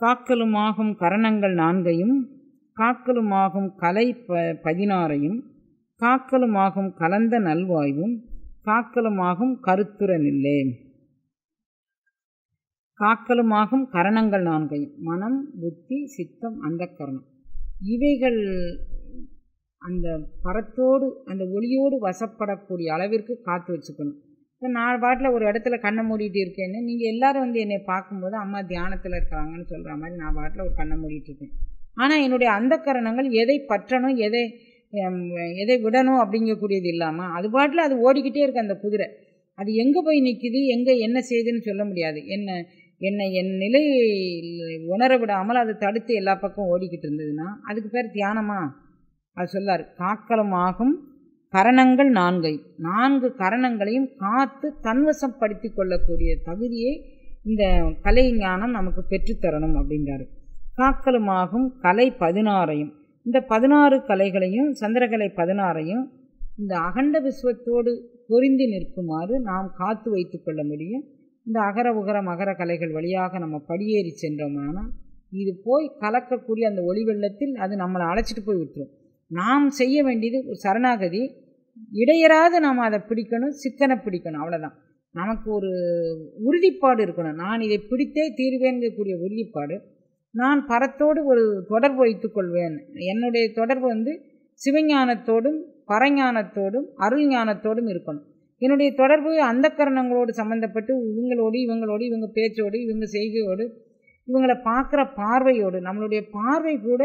Speaker 1: காக்கலுமாகும் கரணங்கள் நான்கையும் காக்கலுமாகும் கலை ப பதினாறையும் காக்கலுமாகும் கலந்த நல்வாய்வும் காக்கலுமாகும் கருத்துரனில்லே காக்கலுமாகும் கரணங்கள் நான்கையும் மனம் புத்தி சித்தம் அந்த கரணம். இவைகள் அந்த பரத்தோடு அந்த ஒளியோடு வசப்படக்கூடிய அளவிற்கு காத்து வச்சுக்கணும். இப்போ நான் பாட்டில் ஒரு இடத்துல கண்ணை மூடிட்டு இருக்கேன்னு நீங்கள் எல்லாரும் வந்து என்னை பார்க்கும்போது அம்மா தியானத்தில் இருக்காங்கன்னு சொல்கிற மாதிரி நான் பாட்டில் ஒரு கண்ணை மூடிட்டு இருக்கேன். ஆனால் என்னுடைய அந்த கரணங்கள் எதை பற்றணும் எதை எதை விடணும் அப்படிங்கக்கூடியது இல்லாமல் அது பாட்டில் அது ஓடிக்கிட்டே இருக்குது அந்த குதிரை. அது எங்கே போய் நிற்கிது எங்கே என்ன செய்யுதுன்னு சொல்ல முடியாது. என்ன என்னை என் நிலை உணர விடாமல் அது தடுத்து எல்லா பக்கம் ஓடிக்கிட்டு இருந்ததுன்னா அதுக்கு பேர் தியானமா? அது சொல்லார். காக்கலமாகும் கரணங்கள் நான்கை. நான்கு கரணங்களையும் காத்து தன்வசப்படுத்தி கொள்ளக்கூடிய தகுதியை இந்த கலை ஞானம் நமக்கு பெற்றுத்தரணும் அப்படின்றாரு. காக்கலுமாகும் கலை பதினாறையும். இந்த பதினாறு கலைகளையும் சந்திரகலை பதினாறையும் இந்த அகண்ட விஸ்வத்தோடு பொருந்தி நிற்குமாறு நாம் காத்து வைத்து கொள்ள முடியும். இந்த அகர உகர மகர கலைகள் வழியாக நம்ம படியேறி சென்றோமானால் இது போய் கலக்கக்கூடிய அந்த ஒளி வெள்ளத்தில் அது நம்மளை அழைச்சிட்டு போய் விட்டுரும். நாம் செய்ய வேண்டியது ஒரு சரணாகதி. இடையராது நாம் அதை பிடிக்கணும் சிக்கனை பிடிக்கணும் அவ்வளோதான் நமக்கு ஒரு உறுதிப்பாடு இருக்கணும். நான் இதை பிடித்தே தீர்வேங்கக்கூடிய உறுதிப்பாடு. நான் பரத்தோடு ஒரு தொடர்பு வைத்துக்கொள்வேன். என்னுடைய தொடர்பு வந்து சிவஞானத்தோடும் பரஞானத்தோடும் அருள் ஞானத்தோடும் இருக்கணும். என்னுடைய தொடர்பு அந்த கரணங்களோடு சம்மந்தப்பட்டு இவங்களோடு இவங்களோடு இவங்க பேச்சோடு இவங்க செய்கையோடு இவங்களை பார்க்குற பார்வையோடு நம்மளுடைய பார்வை கூட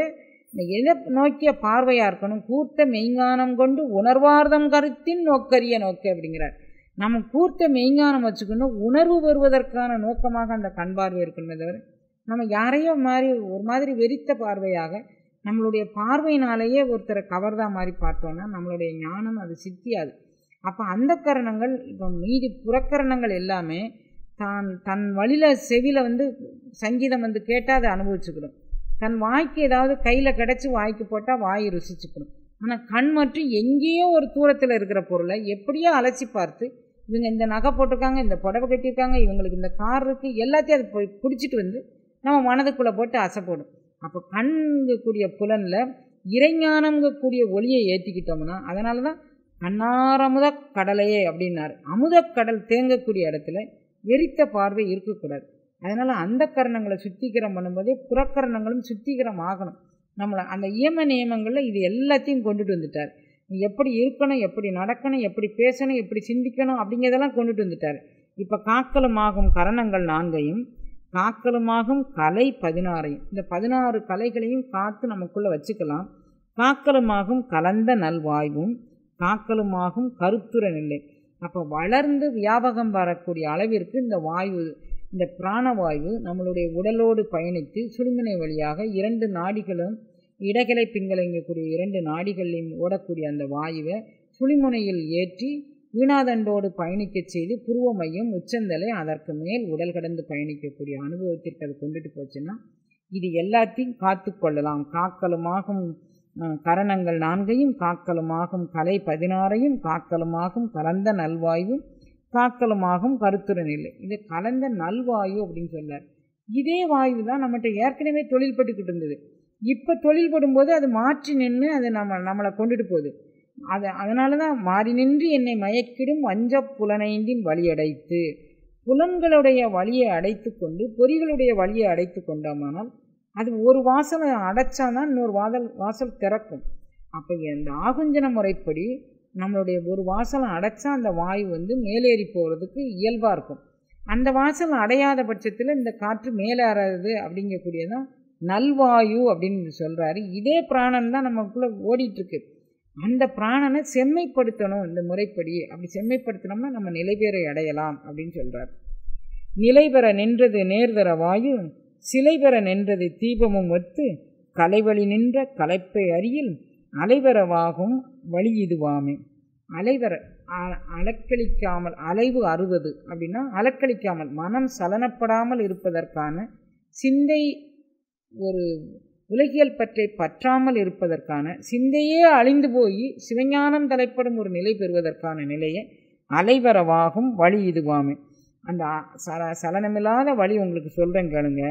Speaker 1: எதை நோக்கிய பார்வையாக இருக்கணும்? கூர்த்த மெய்ஞானம் கொண்டு உணர்வார்தம் கருத்தின் நோக்கரிய நோக்கு அப்படிங்கிறார். நம்ம கூர்த்த மெய்ஞானம் வச்சுக்கணும். உணர்வு வருவதற்கான நோக்கமாக அந்த கண் பார்வை இருக்கணுமே தவிர நம்ம யாரையோ மாதிரி ஒரு மாதிரி வெறித்த பார்வையாக நம்மளுடைய பார்வையினாலேயே ஒருத்தரை கவர்தா மாதிரி பார்த்தோன்னா நம்மளுடைய ஞானம் அது சித்தியாது. அப்போ அந்த கரணங்கள் இப்போ மீதி புறக்கரணங்கள் எல்லாமே தான் தன் வழியில் செவியில் வந்து சங்கீதம் வந்து கேட்டால் அதை அனுபவிச்சுக்கணும். தன் வாய்க்கு ஏதாவது கையில் கிடச்சி வாய்க்கு போட்டால் வாய் ருசிச்சுக்கணும். ஆனால் கண் மற்றும் எங்கேயோ ஒரு தூரத்தில் இருக்கிற பொருளை எப்படியோ அலசி பார்த்து இவங்க இந்த நகை போட்டிருக்காங்க இந்த புடவை கட்டியிருக்காங்க இவங்களுக்கு இந்த கார் இருக்குது எல்லாத்தையும் அது போய் பிடிச்சிட்டு வந்து நம்ம மனதுக்குள்ளே போட்டு அசைப்படும் அப்போ கண்கக்கூடிய புலனில் இறைஞானங்கக்கூடிய ஒளியை ஏற்றிக்கிட்டோம்னா அதனால தான் கண்ணாரமுத கடலையே அப்படின்னாரு. அமுதக்கடல் தேங்கக்கூடிய இடத்துல எரித்த பார்வை இருக்கக்கூடாது. அதனால் அந்த கரணங்களை சுத்திகரம் பண்ணும்போதே புறக்கரணங்களும் சுத்திகரம் ஆகணும். நம்மளை அந்த இயம நியமங்களில் இது எல்லாத்தையும் கொண்டுட்டு வந்துட்டார். எப்படி இருக்கணும் எப்படி நடக்கணும் எப்படி பேசணும் எப்படி சிந்திக்கணும் அப்படிங்கிறதெல்லாம் கொண்டுட்டு வந்துட்டார். இப்போ காக்கலுமாகும் கரணங்கள் நான்கையும் காக்கலுமாகும் கலை பதினாறையும். இந்த பதினாறு கலைகளையும் காத்து நமக்குள்ளே வச்சுக்கலாம். காக்கலுமாகும் கலந்த நல்வாய்வும் காக்கலுமாகும் கருத்துர நிலை. அப்போ வளர்ந்து வியாபகம் வரக்கூடிய அளவிற்கு இந்த வாயு இந்த பிராணவாயு நம்மளுடைய உடலோடு பயணித்து சுடுமனை வழியாக இரண்டு நாடிகளும் இடகலை பின்கலைங்கக்கூடிய இரண்டு நாடிகளையும் ஓடக்கூடிய அந்த வாயுவை சுழிமுனையில் ஏற்றி வீணாதண்டோடு பயணிக்கச் செய்து புருவ மையம் உச்சந்தலை அதற்கு மேல் உடல் கடந்து பயணிக்கக்கூடிய அனுபவத்திற்கு அது கொண்டுட்டு போச்சுன்னா இது எல்லாத்தையும் காத்து கொள்ளலாம். காக்கலுமாகும் கரணங்கள் நான்கையும் காக்கலுமாகும் கலை பதினாறையும் காக்கலுமாகும் கலந்த நல்வாயும் காக்கலுமாகும் கருத்துர நிலை. இது கலந்த நல்வாயு அப்படின்னு சொல்லார் இதே வாயு தான் நம்மகிட்ட ஏற்கனவே தொழில் பட்டுக்கிட்டு இருந்தது. இப்போ தொழில் படும்போது அது மாற்றி நின்று அது நம்ம நம்மளை கொண்டுட்டு போகுது. அது அதனால தான் மாறி நின்று என்னை மயக்கிடும் வஞ்ச புலனைந்தின் வழியடைத்து புலன்களுடைய வழியை அடைத்து கொண்டு பொறிகளுடைய வழியை அடைத்து கொண்டோமானால் அது ஒரு வாசலை அடைச்சாதான் இன்னொரு வாதல் வாசல் திறக்கும். அப்போ இந்த ஆகுஞ்சன முறைப்படி நம்மளுடைய ஒரு வாசலை அடைச்சா அந்த வாயு வந்து மேலேறி போகிறதுக்கு இயல்பாக இருக்கும். அந்த வாசல் அடையாத பட்சத்தில் இந்த காற்று மேலேறது அப்படிங்கக்கூடியதான் நல்வாயு அப்படின்னு சொல்கிறாரு இதே பிராணன் தான் நமக்குள்ளே ஓடிட்டுருக்கு அந்த பிராணனை செம்மைப்படுத்தணும் இந்த முறைப்படி. அப்படி செம்மைப்படுத்தினோம்னா நம்ம நிலைபெறை அடையலாம் அப்படின்னு சொல்கிறார் நிலை பெற நின்றது நேர்தர வாயு சிலை பெற நின்றது தீபமும் ஒத்து கலைவழி நின்ற கலைப்பை அருகில் அலைவரவாகும் வழி இதுவாமே. அலைவர அலக்களிக்காமல் அலைவு அறுவது அப்படின்னா அலக்களிக்காமல் மனம் சலனப்படாமல் இருப்பதற்கான சிந்தை ஒரு உலகியல் பற்றை பற்றாமல் இருப்பதற்கான சிந்தையே அழிந்து போய் சிவஞானம் தலைப்படும் ஒரு நிலை பெறுவதற்கான நிலையை அலைவரவாகும் வழி இதுவாமே. அந்த சல சலனமில்லாத வழி உங்களுக்கு சொல்கிறேன் கேளுங்க.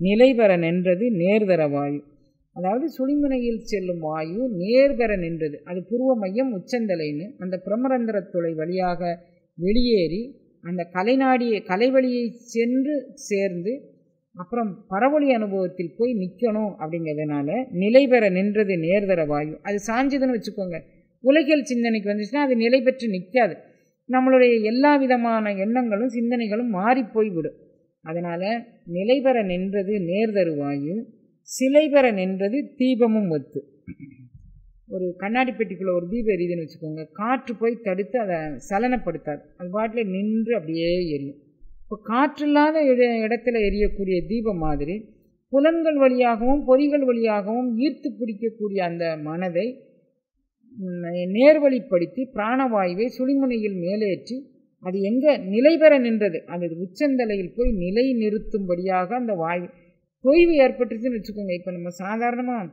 Speaker 1: நிலை பெற நின்றது நேர்தர வாயு. அதாவது சுழிமுனையில் செல்லும் வாயு நேர்தர நின்றது. அது புருவ மையம் உச்சந்தலைன்னு அந்த பிரமரந்திர துளை வழியாக வெளியேறி அந்த கலைநாடிய கலைவழியை சென்று சேர்ந்து அப்புறம் பரவொளி அனுபவத்தில் போய் நிற்கணும் அப்படிங்கிறதுனால நிலை பெற நின்றது நேர்தர வாயு. அது சாஞ்சதுன்னு வச்சுக்கோங்க. உலகியல் சிந்தனைக்கு வந்துச்சுன்னா அது நிலை பெற்று நிற்காது நம்மளுடைய எல்லா விதமான எண்ணங்களும் சிந்தனைகளும் மாறிப்போய் விடும். அதனால் நிலை பெற நின்றது நேர்தரு வாயு சிலை பெற நின்றது தீபமும் ஒத்து. ஒரு கண்ணாடி பெட்டிக்குள்ளே ஒரு தீபம் எரியுதுன்னு வச்சுக்கோங்க. காற்று போய் தடுத்து அதை சலனப்படுத்தாது. அது பாட்டில் நின்று அப்படியே எரியும். இப்போ காற்றில்லாத இட இடத்துல எரியக்கூடிய தீபம் மாதிரி புலன்கள் வழியாகவும் பொறிகள் வழியாகவும் ஈர்த்து பிடிக்கக்கூடிய அந்த மனதை நேர்வழிப்படுத்தி பிராணவாயுவை சுழிமுனையில் மேலேற்றி அது எங்கே நிலை பெற நின்றது? அந்த உச்சந்தலையில் போய் நிலை நிறுத்தும்படியாக அந்த வாயு தொய்வு ஏற்பட்டுச்சுன்னு வச்சுக்கோங்க. இப்போ நம்ம சாதாரணமாக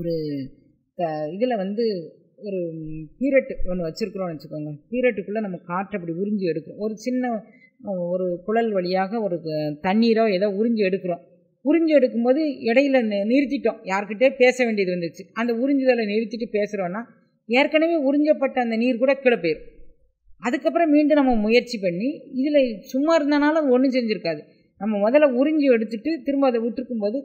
Speaker 1: ஒரு த இதில் வந்து ஒரு பீரட்டு ஒன்று வச்சுருக்குறோம்னு வச்சுக்கோங்க. பீரட்டுக்குள்ளே நம்ம காற்றை அப்படி உறிஞ்சி எடுக்கிறோம். ஒரு சின்ன ஒரு குழல் வழியாக ஒரு தண்ணீரோ ஏதோ உறிஞ்சி எடுக்கிறோம். உறிஞ்சி எடுக்கும்போது இடையில நிறுத்திட்டோம். யார்கிட்டே பேச வேண்டியது வந்துச்சு அந்த உறிஞ்சுதலை நிறுத்திட்டு பேசுகிறோன்னா ஏற்கனவே உறிஞ்சப்பட்ட அந்த நீர் கூட கீழே போயிடும் அதுக்கப்புறம் மீண்டும் நம்ம முயற்சி பண்ணி இதில் சும்மா இருந்தனால அது ஒன்றும் செஞ்சுருக்காது. நம்ம முதல்ல உறிஞ்சி எடுத்துட்டு திரும்ப அதை விட்டுருக்கும் போது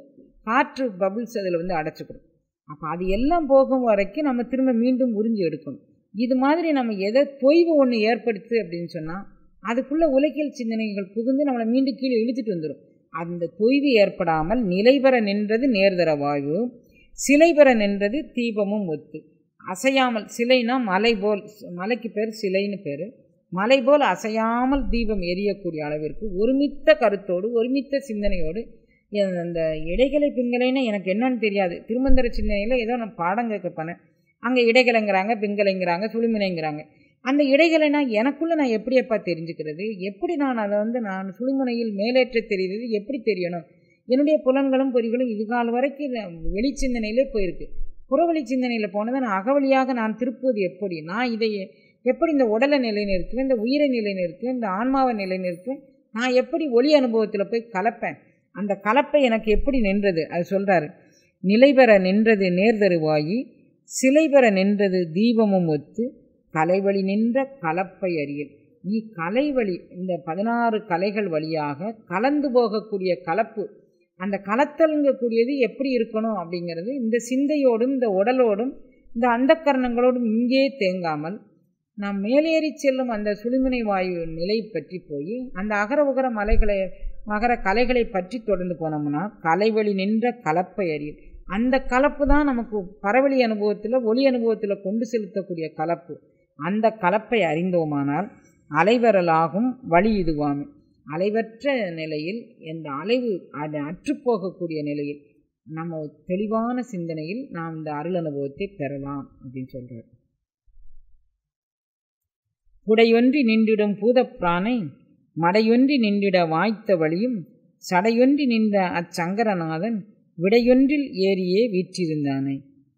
Speaker 1: காற்று பபுள்ஸ் அதில் வந்து அடைச்சிக்கணும் அப்போ அது எல்லாம் போகும் வரைக்கும் நம்ம திரும்ப மீண்டும் உறிஞ்சி எடுக்கணும். இது மாதிரி நம்ம எதை தொய்வு ஒன்று ஏற்படுத்து அப்படின்னு சொன்னால் அதுக்குள்ளே உலகியல் சிந்தனைகள் புகுந்து நம்மளை மீண்டும் கீழே இழுத்துட்டு வந்துடும் அந்த தொய்வு ஏற்படாமல் நிலை பெற நின்றது நேர்தர வாயு சிலை பெற நின்றது தீபமும் ஒத்து. அசையாமல் சிலைனா மலை போல் மலைக்கு பேர் சிலைன்னு பேர். மலை போல் அசையாமல் தீபம் எரியக்கூடிய அளவிற்கு ஒருமித்த கருத்தோடு ஒருமித்த சிந்தனையோடு அந்த இடைகளை பிங்கலைன்னா எனக்கு என்னன்னு தெரியாது. திருமந்திர சிந்தனையில் ஏதோ நான் பாடம் கேட்க போனேன். அங்கே இடைகலைங்கிறாங்க பிங்கலைங்கிறாங்க சுழுமினைங்கிறாங்க. அந்த இடைகளைனா எனக்குள்ளே நான் எப்படியப்பா தெரிஞ்சுக்கிறது? எப்படி நான் அதை வந்து நான் சுழுமுனையில் மேலேற்ற தெரிகிறது? எப்படி தெரியணும்? என்னுடைய புலன்களும் பொறிகளும் இதுகால வரைக்கும் வெளிச்சிந்தனையிலே போயிருக்கு. புறவழி சிந்தனையில் போனதை நான் அகவழியாக நான் திருப்புவது எப்படி? நான் இதை எப்படி இந்த உடலை நிலைநிறுத்துவேன்? இந்த உயிரை நிலைநிறுத்துவேன்? இந்த ஆன்மாவை நிலைநிறுத்துவேன்? நான் எப்படி ஒளி அனுபவத்தில் போய் கலப்பேன்? அந்த கலப்பை எனக்கு எப்படி நின்றது? அது சொல்கிறாரு நிலை பெற நின்றது நேர்தருவாயி சிலை பெற நின்றது தீபமும் ஒத்து கலைவழி நின்ற கலப்பை அறியல். நீ கலைவழி இந்த பதினாறு கலைகள் வழியாக கலந்து போகக்கூடிய கலப்பு அந்த கலத்தல்ங்கக்கூடியது எப்படி இருக்கணும் அப்படிங்கிறது இந்த சிந்தையோடும் இந்த உடலோடும் இந்த அந்தக்கரணங்களோடும் இங்கே தேங்காமல் நாம் மேலேறி செல்லும் அந்த சுழிமுனை வாயு நிலை பற்றி போய் அந்த அகர உகர மலைகளை மகர கலைகளை பற்றி தொடர்ந்து போனோம்னா கலைவழி நின்ற கலப்பை அறியல். அந்த கலப்பு தான் நமக்கு பரவழி அனுபவத்தில் ஒளி அனுபவத்தில் கொண்டு செலுத்தக்கூடிய கலப்பு. அந்த கலப்பை அறிந்தோமானால் அலைவரலாகும் வழி இதுவாமே. அலைவற்ற நிலையில் இந்த அலைவு அது அற்றுப்போகக்கூடிய நிலையில் நம்ம தெளிவான சிந்தனையில் நாம் இந்த அருள் அனுபவத்தை பெறலாம் அப்படின்னு சொல்கிறார் புடையொன்றி நின்றிடும் பூதப்பிரானை மடையொன்றி நின்றிட வாய்த்த வழியும் சடையொன்றி நின்ற அச்சங்கரநாதன் விடையொன்றில் ஏறியே வீற்றிருந்தானே.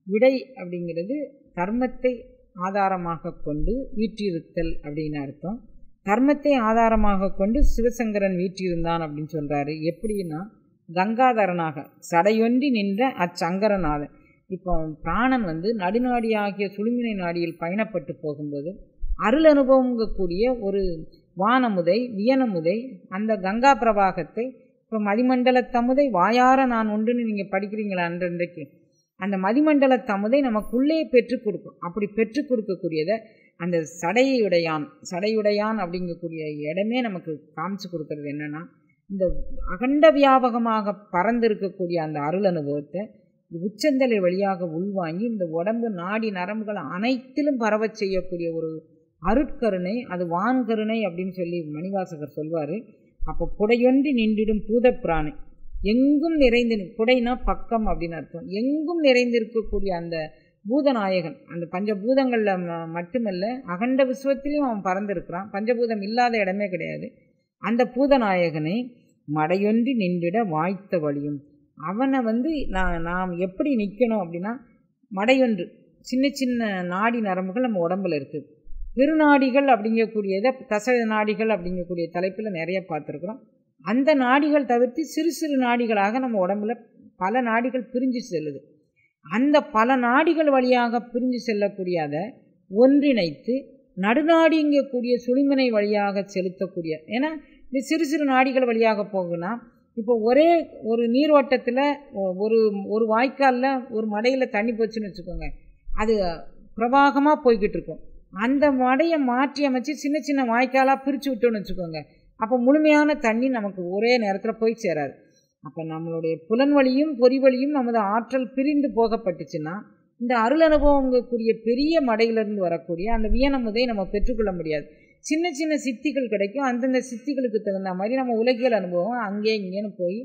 Speaker 1: விடை அப்படிங்கிறது தர்மத்தை ஆதாரமாக கொண்டு வீற்றிருத்தல் அப்படின்னு அர்த்தம். தர்மத்தை ஆதாரமாக கொண்டு சிவசங்கரன் வீற்றிருந்தான் அப்படின்னு சொல்கிறாரு எப்படின்னா கங்காதரனாக சடையொன்றி நின்ற அச்சங்கரநாதன் இப்போ பிராணன் வந்து நடுநாடி ஆகிய சுழுமினை நாடியில் பயணப்பட்டு போகும்போது அருள் அனுபவங்கக்கூடிய ஒரு வானமுதை வியனமுதை அந்த கங்கா பிரவாகத்தை இப்போ மதிமண்டல தமுதை வாயார நான் ஒன்றுன்னு நீங்கள் படிக்கிறீங்களா அன்றன்றைக்கு? அந்த மதிமண்டல தமுதை நமக்குள்ளே பெற்றுக் கொடுக்கும். அப்படி பெற்றுக் கொடுக்கக்கூடியதை அந்த சடையுடையான் சடையுடையான் அப்படிங்கக்கூடிய இடமே நமக்கு காமிச்சு கொடுக்கறது என்னன்னா இந்த அகண்ட வியாபகமாக பறந்திருக்கக்கூடிய அந்த அருள் அனுபவத்தை உச்சந்தலை வழியாக உள்வாங்கி இந்த உடம்பு நாடி நரம்புகள் அனைத்திலும் பரவச் செய்யக்கூடிய ஒரு அருட்கருணை அது வான்கருணை அப்படின்னு சொல்லி மணிவாசகர் சொல்வார். அப்போ புடையொன்றி நின்றிடும் பூதப்பிராணி. எங்கும் நிறைந்து குடைனா பக்கம் அப்படின்னு அர்த்தம். எங்கும் நிறைந்திருக்கக்கூடிய அந்த பூதநாயகன் அந்த பஞ்சபூதங்களில் மட்டுமல்ல அகண்ட விஸ்வத்திலையும் அவன் பறந்துருக்கிறான். பஞ்சபூதம் இல்லாத இடமே கிடையாது. அந்த பூதநாயகனை மடையொன்றி நின்றிட வாய்த்த வழியும். அவனை வந்து நான் நாம் எப்படி நிற்கணும் அப்படின்னா மடையொன்று சின்ன சின்ன நாடி நரம்புகள் நம்ம உடம்புல இருக்குது பெருநாடிகள் அப்படிங்கக்கூடியதை தச நாடிகள் அப்படிங்கக்கூடிய தலைப்பில் நிறைய பார்த்துருக்குறோம். அந்த நாடிகள் தவிர்த்து சிறு சிறு நாடிகளாக நம்ம உடம்புல பல நாடிகள் பிரிஞ்சு செல்லுது. அந்த பல நாடிகள் வழியாக பிரிஞ்சு செல்லக்கூடிய அதை ஒன்றிணைத்து நடுநாடிங்கக்கூடிய சுழிமனை வழியாக செலுத்தக்கூடிய ஏன்னா இந்த சிறு சிறு நாடிகள் வழியாக போகுனா இப்போ ஒரே ஒரு நீரோட்டத்தில் ஒரு ஒரு வாய்க்காலில் ஒரு மடையில் தண்ணி போச்சுன்னு வச்சுக்கோங்க அது பிரவாகமாக போய்கிட்டு இருக்கும். அந்த மடையை மாற்றி அமைச்சு சின்ன சின்ன வாய்க்காலாக பிரித்து விட்டோன்னு வச்சுக்கோங்க அப்போ முழுமையான தண்ணி நமக்கு ஒரே நேரத்தில் போய் சேராது. அப்போ நம்மளுடைய புலன்வழியும் பொறிவழியும் நமது ஆற்றல் பிரிந்து போகப்பட்டுச்சுன்னா இந்த அருள் அனுபவங்களுக்குரிய பெரிய மடையிலிருந்து வரக்கூடிய அந்த வியனமுதை நம்ம பெற்றுக்கொள்ள முடியாது. சின்ன சின்ன சித்திகள் கிடைக்கும். அந்தந்த சித்திகளுக்கு தகுந்த மாதிரி நம்ம உலகியல் அனுபவம் அங்கே இங்கேன்னு போய்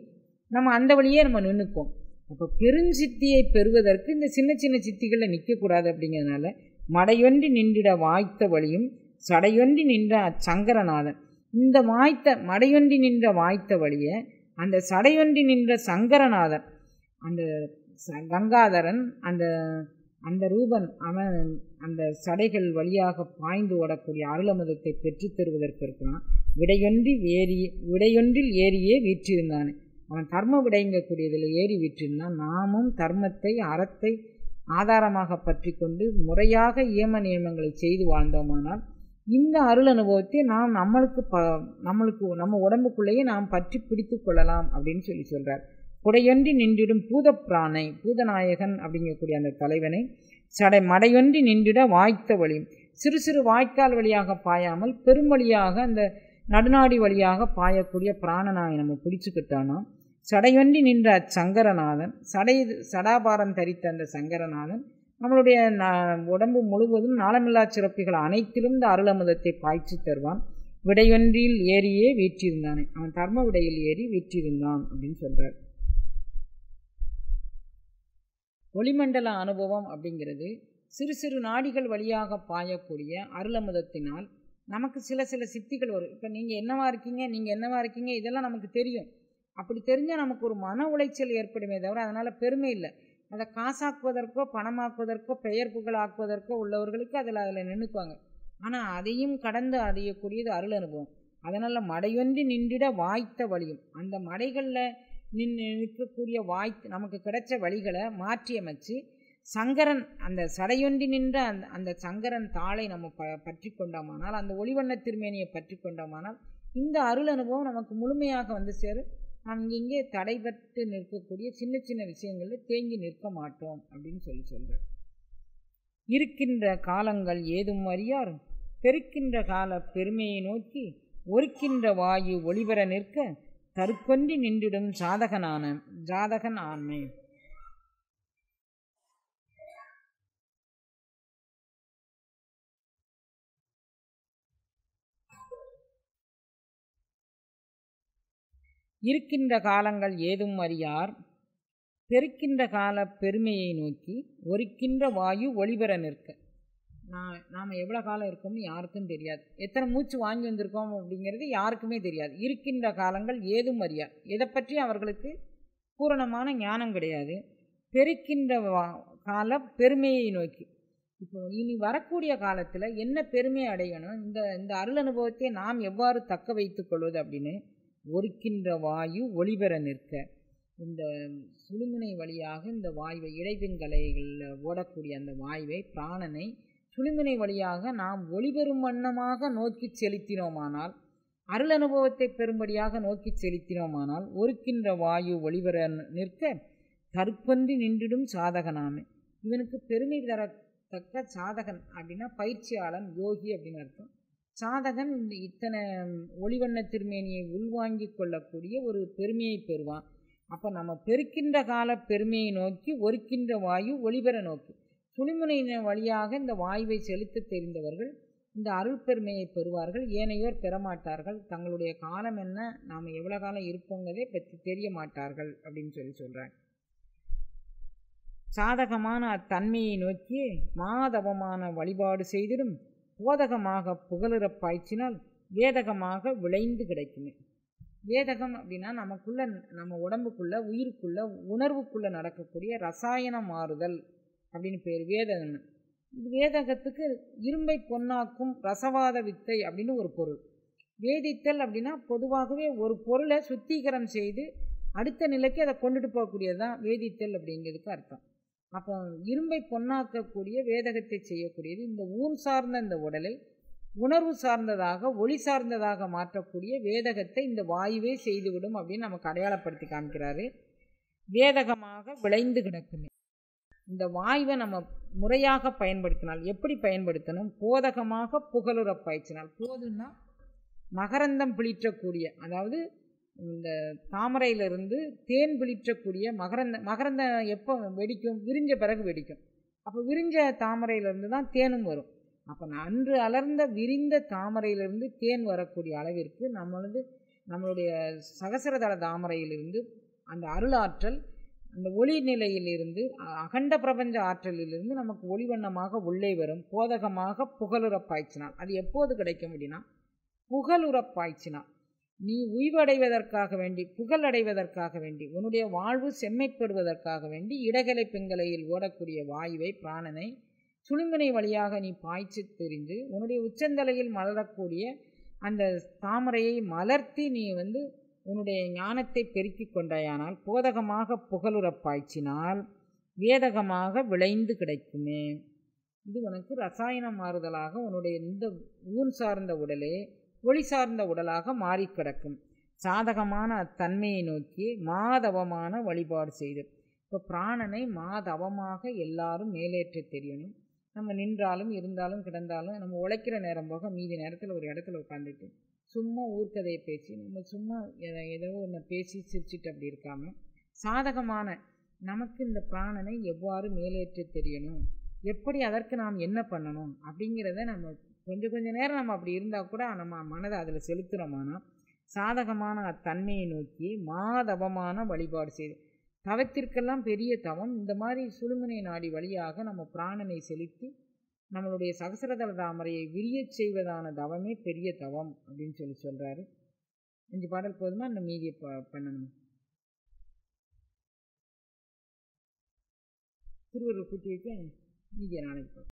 Speaker 1: நம்ம அந்த வழியே நம்ம நின்றுப்போம் அப்போ பெருஞ்சித்தியை பெறுவதற்கு இந்த சின்ன சின்ன சித்திகளில் நிற்கக்கூடாது அப்படிங்கிறதுனால மடையொன்றி நின்றிட வாய்த்த வழியும் சடையொன்றி நின்ற அச்சங்கரநாதன். இந்த வாய்த்த மடையொன்றி நின்ற வாய்த்த வழியை அந்த சடையொன்றி நின்ற சங்கரநாதன் அந்த கங்காதரன் அந்த அந்த ரூபன் அவன் அந்த சடைகள் வழியாக பாய்ந்து ஓடக்கூடிய அருளமதத்தை பெற்றுத் தருவதற்கு இருக்கிறான். விடையொன்றி ஏறி விடையொன்றில் ஏறியே வீற்றிருந்தான். அவன் தர்ம விடைங்கக்கூடியதில் ஏறி வீற்றிருந்தான். நாமும் தர்மத்தை அறத்தை ஆதாரமாக பற்றி கொண்டு முறையாக இயம நியமங்களை செய்து வாழ்ந்தோமானால் இந்த அருள் அனுபவத்தை நாம் நம்மளுக்கு ப நம்மளுக்கு நம்ம உடம்புக்குள்ளேயே நாம் பற்றி பிடித்து கொள்ளலாம் அப்படின்னு சொல்லி சொல்கிறார் குடையொன்றி நின்றிடும் பூதப்பிரானை பூதநாயகன் அப்படிங்கக்கூடிய அந்த தலைவனை சடை மடையொன்றி நின்றிட வாய்த்த வழி. சிறு சிறு வாய்க்கால் வழியாக பாயாமல் பெரும் வழியாக அந்த நடுநாடி வழியாக பாயக்கூடிய பிராணனாய் நம்ம பிடிச்சுக்கிட்டோன்னா சடையொன்றி நின்ற அச்சங்கரநாதன் சடை சடாபாரம் தரித்த அந்த சங்கரநாதன் நம்மளுடைய உடம்பு முழுவதும் நாளமில்லா சிறப்புகள் அனைத்திலும் இந்த அருளமுதத்தை பாய்ச்சி தருவான். விடையொன்றில் ஏறியே வீற்றிருந்தானே. அவன் தர்ம விடையில் ஏறி வீற்றிருந்தான் அப்படின்னு சொல்கிறார் ஒளிமண்டல அனுபவம் அப்படிங்கிறது சிறு சிறு நாடிகள் வழியாக பாயக்கூடிய அருளமுதத்தினால் நமக்கு சில சில சித்திகள் வரும். இப்போ நீங்கள் என்னவா இருக்கீங்க நீங்கள் என்னவா இருக்கீங்க இதெல்லாம் நமக்கு தெரியும். அப்படி தெரிஞ்சால் நமக்கு ஒரு மன உளைச்சல் ஏற்படுமே தவிர அதனால் பெருமை இல்லை. அதை காசாக்குவதற்கோ பணமாக்குவதற்கோ பெயர் புகழாக்குவதற்கோ உள்ளவர்களுக்கு அதில் அதில் நின்றுக்குவாங்க ஆனால் அதையும் கடந்து அடையக்கூடியது அருள் அனுபவம். அதனால் மடையொன்றி நின்றிட வாய்த்த வழியும். அந்த மடைகளில் நின்று நிற்கக்கூடிய வாய் நமக்கு கிடைச்ச வழிகளை மாற்றியமைச்சு சங்கரன் அந்த சடையொன்றி நின்ற அந்த அந்த சங்கரன் தாளை நம்ம ப பற்றி கொண்டோமானால் அந்த ஒளிவண்ண திருமேனியை பற்றி கொண்டோமானால் இந்த அருள் அனுபவம் நமக்கு முழுமையாக வந்து சேரும். அங்கிங்கே தடைபட்டு நிற்கக்கூடிய சின்ன சின்ன விஷயங்களில் தேங்கி நிற்க மாட்டோம் அப்படின்னு சொல்லி சொல்கிறார் இருக்கின்ற காலங்கள் ஏதும் அறியார்? பெருக்கின்ற கால பெருமையை நோக்கி ஒருக்கின்ற வாயு ஒளிபெற நிற்க தற்கொன்றி நின்றிடும் ஜாதகனான ஜாதகன் ஆண்மை. இருக்கின்ற காலங்கள் ஏதும் அறியார். பெருக்கின்ற கால பெருமையை நோக்கி ஒரிக்கின்ற வாயு ஒளிபெற நிற்க. நான் நாம் எவ்வளோ காலம் இருக்கோம்னு யாருக்கும் தெரியாது. எத்தனை மூச்சு வாங்கி வந்திருக்கோம் அப்படிங்கிறது யாருக்குமே தெரியாது. இருக்கின்ற காலங்கள் ஏதும் அறியார். எதை பற்றி அவர்களுக்கு பூரணமான ஞானம் கிடையாது. பெருக்கின்ற கால பெருமையை நோக்கி. இப்போ இனி வரக்கூடிய காலத்தில் என்ன பெருமை அடையணும்? இந்த இந்த அருள் அனுபவத்தை நாம் எவ்வாறு தக்க வைத்து கொள்வது அப்படின்னு ஒருக்கின்ற வாயு ஒளிபெற நிற்க. இந்த சுழுமுனை வழியாக இந்த வாயுவை இடைவெண்கலைகளில் ஓடக்கூடிய அந்த வாயுவை பிராணனை சுழுமுனை வழியாக நாம் ஒளிபெறும் வண்ணமாக நோக்கி செலுத்தினோமானால் அருள் அனுபவத்தை பெறும்படியாக நோக்கி செலுத்தினோமானால் ஒருக்கின்ற வாயு ஒளிபெற நிற்க தற்பன்றி நின்றிடும் சாதகனாமே. இவனுக்கு பெருமை தரத்தக்க சாதகன் அப்படின்னா பயிற்சியாளன் யோகி அப்படின்னு அர்த்தம். சாதகன் இந்த இத்தனை ஒளிவண்ண திருமேனியை உள்வாங்கி கொள்ளக்கூடிய ஒரு பெருமையை பெறுவான். அப்போ நம்ம பெருக்கின்ற கால பெருமையை நோக்கி ஒருக்கின்ற வாயு ஒளிபெற நோக்கி. துணிமுனையின் வழியாக இந்த வாயுவை செலுத்த தெரிந்தவர்கள் இந்த அருள் பெருமையை பெறுவார்கள். ஏனையோர் பெறமாட்டார்கள். தங்களுடைய காலம் என்ன? நாம் எவ்வளோ காலம் இருப்போங்கிறதே பற்றி தெரிய மாட்டார்கள் அப்படின்னு சொல்லி சொல்கிறாங்க சாதகமான அத்தன்மையை நோக்கி மாதவமான வழிபாடு செய்திடும். போதகமாக புகழுற பாய்ச்சினால் வேதகமாக விளைந்து கிடைக்குமே. வேதகம் அப்படின்னா நமக்குள்ள நம்ம உடம்புக்குள்ள உயிருக்குள்ள உணர்வுக்குள்ள நடக்கக்கூடிய ரசாயன மாறுதல் அப்படின்னு பேர் வேதகம் வேதகத்துக்கு இரும்பை பொன்னாக்கும் ரசவாத வித்தை அப்படின்னு ஒரு பொருள். வேதித்தல் அப்படின்னா பொதுவாகவே ஒரு பொருளை சுத்திகரம் செய்து அடுத்த நிலைக்கு அதை கொண்டுட்டு போகக்கூடியது தான் வேதித்தல் அப்படிங்கிறதுக்கு அர்த்தம். அப்போ இரும்பை பொன்னாக்கக்கூடிய வேதகத்தை செய்யக்கூடியது. இந்த ஊன் சார்ந்த இந்த உடலை உணர்வு சார்ந்ததாக ஒளி சார்ந்ததாக மாற்றக்கூடிய வேதகத்தை இந்த வாயுவே செய்துவிடும் அப்படின்னு நமக்கு அடையாளப்படுத்தி காமிக்கிறாரு. வேதகமாக விளைந்து கிடக்குமே. இந்த வாயுவை நம்ம முறையாக பயன்படுத்தினால் எப்படி பயன்படுத்தணும்? போதகமாக புகழுற பாய்ச்சினால் போதுன்னா மகரந்தம் பிளிற்றக்கூடிய அதாவது இந்த தாமரையிலிருந்து தேன் பிளிற்றக்கூடிய மகரந்த மகரந்த எப்போ வெடிக்கும்? விரிஞ்ச பிறகு வெடிக்கும். அப்போ விரிஞ்ச தாமரையிலேருந்து தான் தேனும் வரும். அப்போ அன்று அலர்ந்த விரிந்த தாமரையிலிருந்து தேன் வரக்கூடிய அளவிற்கு நம்மளது நம்மளுடைய சகசரதள தாமரையிலிருந்து அந்த அருளாற்றல் அந்த ஒளி நிலையிலிருந்து அகண்ட பிரபஞ்ச ஆற்றலிலிருந்து நமக்கு ஒளிவண்ணமாக உள்ளே வரும். போதகமாக புகழுற பாய்ச்சினால் அது எப்போது கிடைக்கும் அப்படின்னா புகழுற பாய்ச்சினால் நீ உய்வடைவதற்காக வேண்டி புகழ் அடைவதற்காக வேண்டி உன்னுடைய வாழ்வு செம்மைப்படுவதற்காக வேண்டி இடகலை பெண்கலையில் ஓடக்கூடிய வாயுவை பிராணனை சுழுங்கினை வழியாக நீ பாய்ச்சி தெரிந்து உன்னுடைய உச்சந்தலையில் மலரக்கூடிய அந்த தாமரையை மலர்த்தி நீ வந்து உன்னுடைய ஞானத்தை பெருக்கி கொண்டாயானால் போதகமாக புகழுற பாய்ச்சினால் வேதகமாக விளைந்து கிடைக்குமே. இது உனக்கு ரசாயன மாறுதலாக உன்னுடைய இந்த ஊன் சார்ந்த உடலே ஒளி சார்ந்த உடலாக மாறி கிடக்கும். சாதகமான அத்தன்மையை நோக்கி மாதவமான வழிபாடு செய்து. இப்போ பிராணனை மாதவமாக எல்லாரும் மேலேற்ற தெரியணும். நம்ம நின்றாலும் இருந்தாலும் கிடந்தாலும் நம்ம உழைக்கிற நேரம் போக மீதி நேரத்தில் ஒரு இடத்துல உட்காந்துட்டு சும்மா ஊர்க்கதையை பேசி நம்ம சும்மா ஏதோ ஒன்று பேசி சிரிச்சிட்டு அப்படி இருக்காமல் சாதகமான நமக்கு இந்த பிராணனை எவ்வாறு மேலேற்ற தெரியணும்? எப்படி அதற்கு நாம் என்ன பண்ணணும்? அப்படிங்கிறத நம்ம கொஞ்சம் கொஞ்சம் நேரம் நம்ம அப்படி இருந்தால் கூட நம்ம மனதை அதில் செலுத்துகிறோமானா சாதகமான அத்தன்மையை நோக்கி மாதவமான வழிபாடு செய்து தவத்திற்கெல்லாம் பெரிய தவம் இந்த மாதிரி சுழுமுனை நாடி வழியாக நம்ம பிராணனை செலுத்தி நம்மளுடைய சகசரதள தாமரையை விரியச் செய்வதான தவமே பெரிய தவம் அப்படின்னு சொல்லி சொல்கிறாரு அஞ்சு பாடல் போதுமா? இந்த மீதியை ப பண்ணணும். திருவருள் கூட்டி வைக்க மீதியை நாளைக்கு